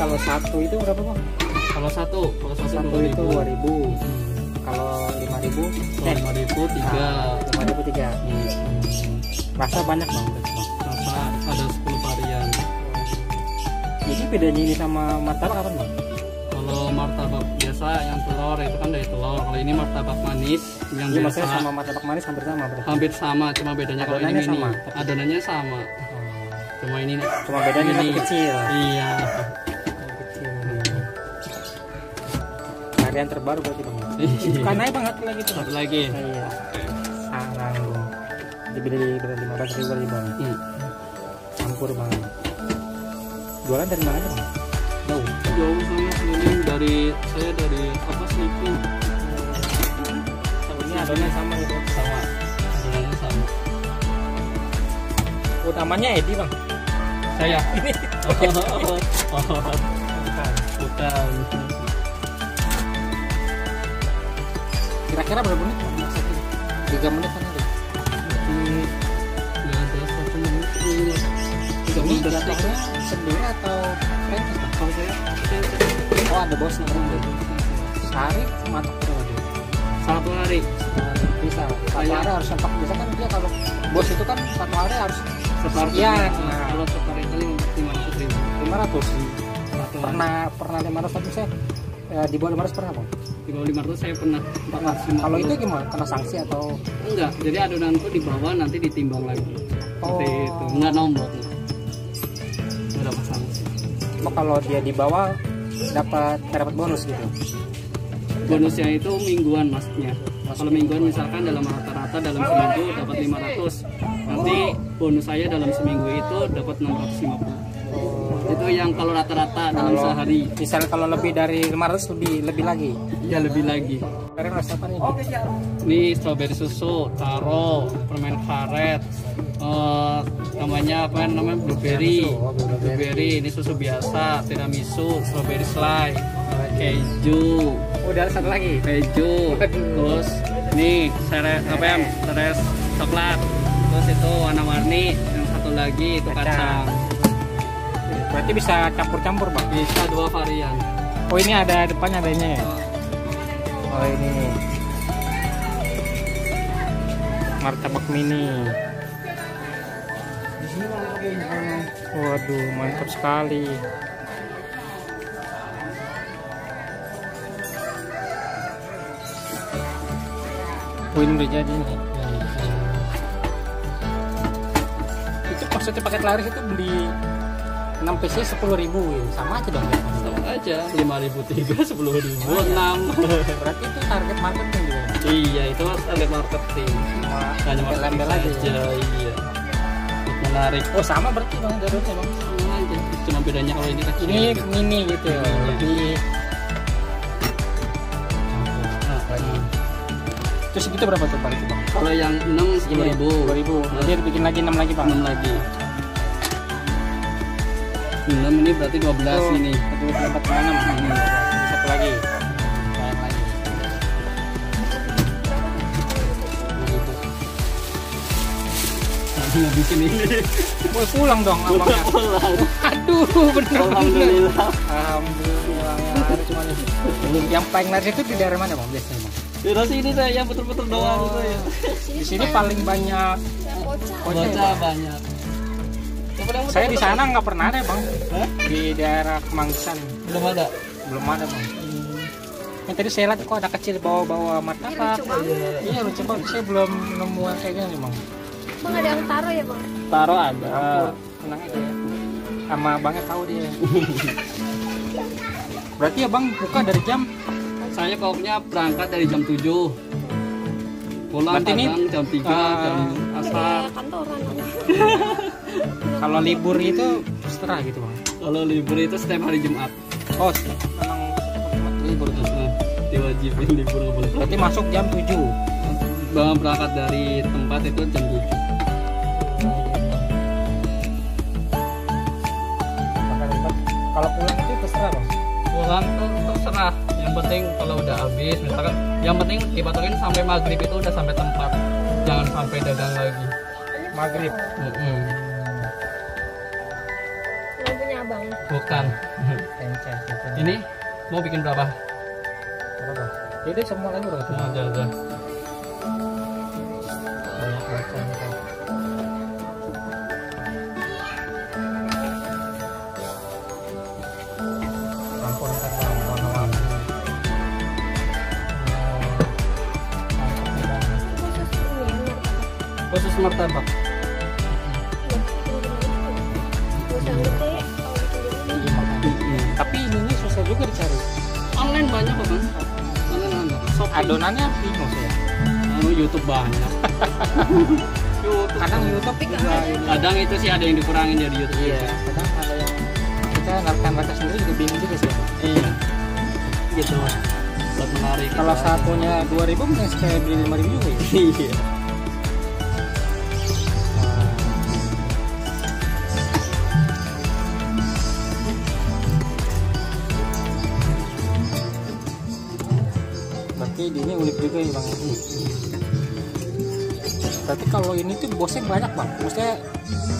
kalau satu itu berapa bang? Kalau satu, kalau satu, Satu itu dua ribu. Kalau lima ribu, Kalau lima ribu tiga. lima ribu tiga. Hmm. Rasa banyak bang. Rasa ada 10 varian. Jadi bedanya ini sama martabak apa bang? Kalau martabak biasa yang telur itu kan dari telur. Kalau ini martabak manis yang Ini biasa sama martabak manis hampir sama berarti. hampir sama, cuma bedanya kalau ini sama? Adonannya sama. Cuma ini Cuma bedanya ini kecil. iya. Varian terbaru berarti bang. Iya. Bukan naik banget lagi tuh. Satu lagi. Iya. Sangat bang. Dibeli berapa lima belas ribu bang. Hmm. Campur bang. Jualan dari mana bang? Jauh. Jauh sana keliling dari saya dari apa sleeping Ini adonan sama gitu. sama. Adonannya sama. Utamanya Edi bang. Saya. Ini. oh, Bukan. bukan. Kira-kira berapa menit? Tiga menit kan ada. Nggak ada satu menit. Iya. Tiga menit jatuhnya sendiri atau franchise? Kalau saya Oh ada bosnya orang Sehari matok berapa dia? satu hari. Bisa. Satu hari harus sempat. Bisa kan dia kalau bos itu kan satu hari harus setor Sekian. Nah. Kalau itu lima ratus ribu. lima ratus. Pernah pernah lima ratus tapi eh, di bawah lima ratus pernah bang? Di bawah lima ratus saya pernah empat Nah, ratus lima kalau itu gimana? Kena sanksi atau? enggak. Jadi adonan tuh di bawah nanti ditimbang lagi. Seperti Oh. itu. Enggak nombok. Enggak dapat sanksi. Oh, kalau dia di bawah dapat dapat bonus gitu. Bonusnya itu mingguan maksudnya. Kalau mingguan misalkan dalam rata-rata dalam seminggu dapat 500. Nanti bonus saya dalam seminggu itu dapat 650. Itu yang kalau rata-rata dalam sehari. Misal kalau lebih dari 500 lebih lebih lagi. Ya lebih lagi. Kalian rasa apa nih? Ini strawberry susu, taro, permen karet, eh, namanya apa namanya blueberry, Oh, blueberry. blueberry. Ini susu biasa, tiramisu, strawberry slide, keju, Oh, ada satu lagi. keju, terus nih seres apa ya, seres coklat, terus itu warna-warni, yang satu lagi itu Kacang. Berarti bisa campur-campur, Bang. Bisa dua varian. Oh, ini ada depannya adanya ya? Oh, ini. Martabak mini. Waduh, mantap sekali. Oh, ini udah jadi nih. Itu maksudnya paket laris itu beli 6 PC 10.000 ribu ya. Sama aja dong ya. Sama aja, lima ribu tiga, sepuluh ribu enam. Berarti itu target marketing juga. ya? Iya, itu target marketing. Cuma hanya embel-embel aja. ya. iya menarik Oh, sama berarti Bang Garutnya, Bang. sama aja cuma bedanya kalau ini kecil Ini mini gitu ya. Lebih Nah, lagi. Terus itu berapa tuh Pak kalau yang 6 sepuluh ribu 2000. Nanti bikin lagi 6 lagi, Bang. 6 lagi 6 ini berarti 12 Oh, ini 24 koma 6. Hmm. Satu lagi. Ngabisin ini Mau pulang dong abangnya. pulang Aduh, bener Alhamdulillah Alhamdulillah. ya, ada cuma ini. Yang paling laris itu di daerah mana, Bang? Biasanya, Bang? di sini saya yang betul-betul doang itu ya Di sini paling banyak ya, bocah banyak Coba yang Saya di sana nggak pernah ada, Bang. Hah? Di daerah Kemanggisan. belum ada? Belum ada bang. Yang tadi saya lihat kok ada kecil bawa-bawa martabak iya lucu banget. Saya belum nemu yang kayak gini bang. Bang ada yang taruh ya bang? taro ada. Tenang aja ya. Sama bangnya tahu dia. Berarti ya bang buka dari jam? Saya koknya berangkat dari jam 7 pulang ini, kadang jam 3 uh, jam asar. kantoran. kalau libur itu setengah gitu bang. Kalau libur itu setiap hari Jumat. Oh memang libur tuh. Nah, diwajibin libur nggak boleh. Berarti masuk jam 7 Bang berangkat dari tempat itu jam 7 kalau pulang itu terserah bang. Pulang tuh terserah. Yang penting kalau udah habis misalkan yang penting dipatokin sampai maghrib itu udah sampai tempat. Jangan sampai dagang lagi. Maghrib. Mm-mm. Kalau bukan. Ini mau bikin berapa? Berapa? Jadi semua lagi berapa? Nah, udah udah. Banyak macam kan. ampun adonannya bingung saya. Anu, YouTube banyak. YouTube. Kadang YouTube juga kadang itu sih ada yang dikurangin dari YouTube iya kadang ada yang kita mereka sendiri juga bingung juga sih. Iya. Gitu. Buat menarik kalau satunya 2000 mending sekali beli 5000 juga ya. Iya berarti ini unik juga ya bang. Berarti kalau ini tuh bosnya banyak bang. Maksudnya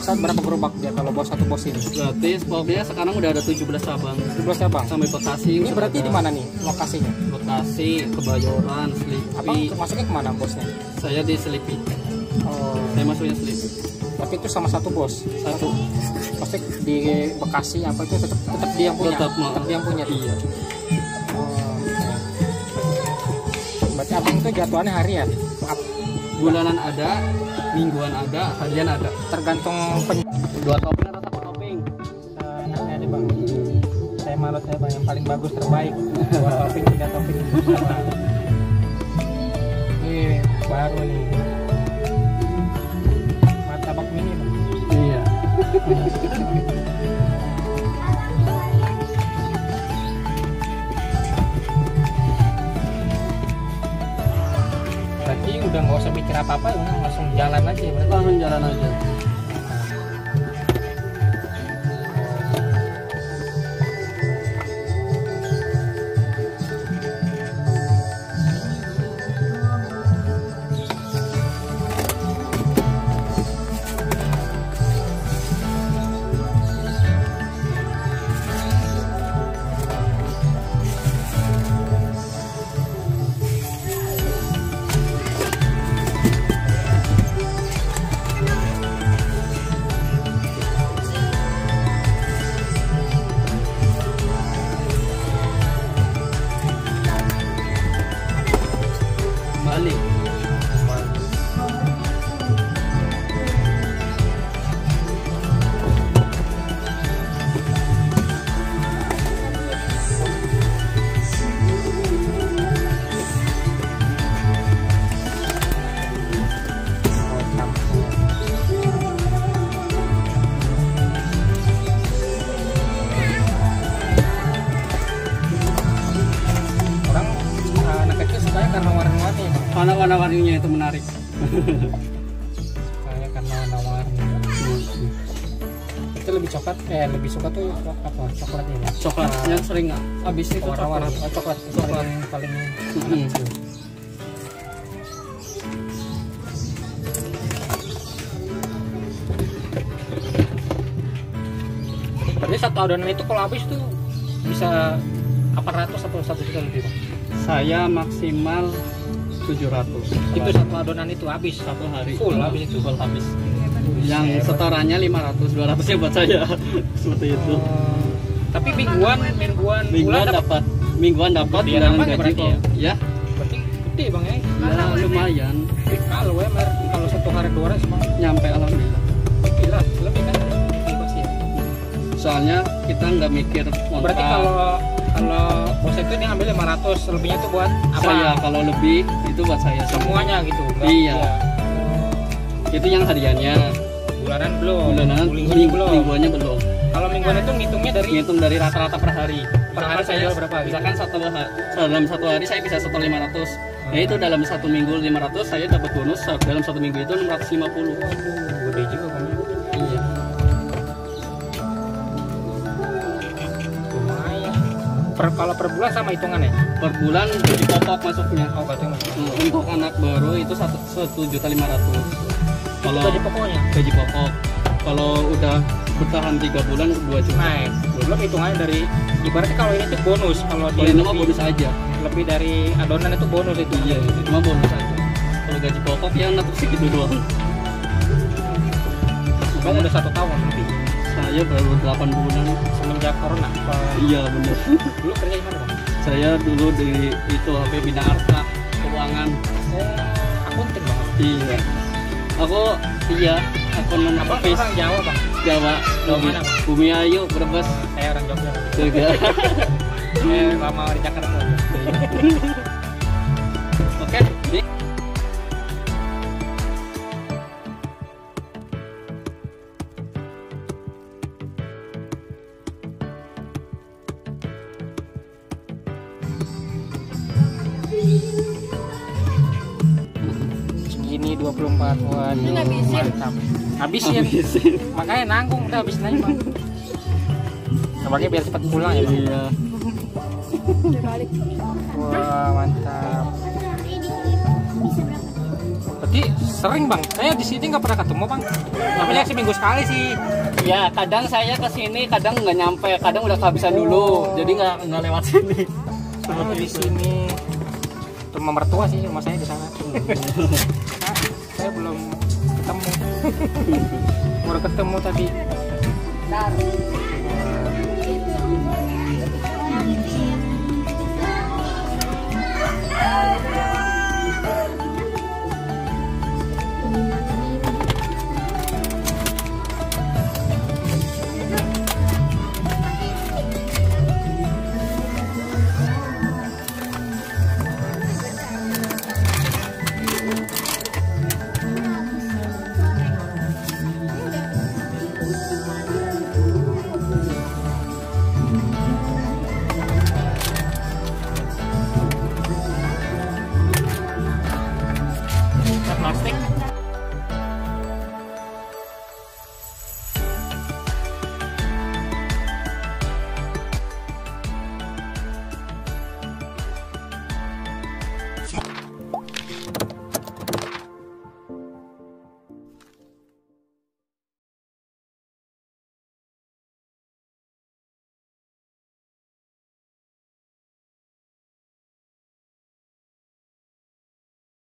saat berapa gerobak dia kalau bos satu bos ini? Berarti pokoknya sekarang udah ada 17 cabang itu bosnya bang sampai Bekasi ini berarti di mana nih lokasinya? Bekasi Kebayoran abang Selipi masuknya ke mana bosnya? Saya di Selipi. Oh. Saya masuknya Selipi. Tapi itu sama satu bos? Satu. Maksudnya di Bekasi apa itu tetap tetap dia yang punya? Tetap, tetap dia yang punya? Iya. Oh, abang itu jadwalnya harian Ap- bulanan ada mingguan ada harian ada. Tergantung pen dua topping atau satu topping Nah, ini bang. Saya malut saya bang yang paling bagus terbaik. Dua topping tiga topping ini baru nih. Martabak mini bang. Iya nggak usah mikir apa apa udah langsung jalan aja ya berarti langsung jalan aja lebih suka tuh apa coklatnya ya coklat yang sering habis itu warna-warna coklat. coklat Coklat. paling paling Mm-mm. berarti satu adonan itu kalau habis tuh bisa 800 atau satu juta lebih Bang? saya maksimal 700 itu satu adonan itu habis satu hari Full habis itu. full habis yang setorannya 500 200 nya buat saya. Seperti itu. Tapi mingguan mingguan mingguan bulan dapat. mingguan dapat ya gaji berarti kok ya? Berarti gede bang ya? Ya lumayan. Kalau WMR kalau satu hari dua ratus bang nyampe alhamdulillah. Gila lebih kan ya. soalnya kita nggak mikir kontrak berarti kalau kalau bos itu dia ambil 500 lebihnya itu buat apa? Saya kalau lebih itu buat saya semua semuanya gitu Iya. ya. Itu yang hariannya. Bulanan belum bulanan mingguan belum. mingguannya belum. Kalau mingguan itu ngitungnya dari ngitung dari rata-rata per hari. Per hari saya jual berapa gitu? misalkan satu dalam satu hari saya bisa setor 500 Hmm. ya itu dalam satu minggu 500 saya dapat bonus dalam satu minggu itu 650 Waduh, gede juga kan ya. iya. Lumayan. Per, kalau per bulan sama hitungannya? Per bulan gaji pokok masuknya. Oh Hmm, untuk anak baru itu satu juta lima ratus kalau gaji pokoknya. gaji pokok. Kalau udah bertahan tiga bulan dua juta. Nice. Belum hitungannya dari ibaratnya kalau ini tuh bonus kalau dia ini lebih, bonus aja. Lebih dari adonan itu bonus itu. Iya itu mah bonus aja. Kalau gaji pokok ya anak segitu doang. Bang udah satu tahun lebih saya baru 8 bulan. Semenjak corona. Apa iya bener. Dulu kerja di mana bang? saya dulu di itu HP Bina Arta keuangan. Oh, akunting bang. iya aku iya aku office orang Jawa bang. Jawa Jawa mana, Bang? Bumi Ayu Brebes Saya orang Jogja. juga Saya lama di Jakarta. Habisin. Habisin. Makanya nanggung udah habisin aja bang. Sebagai biar cepat pulang ya bang. iya. Wah mantap. Berarti sering bang. Saya di sini nggak pernah ketemu bang. Tapi ya seminggu sekali sih. ya kadang saya ke sini kadang nggak nyampe kadang udah kehabisan dulu jadi nggak nggak lewat sini Oh, di sini rumah mertua sih rumah saya di sana. Saya belum ketemu baru ketemu tadi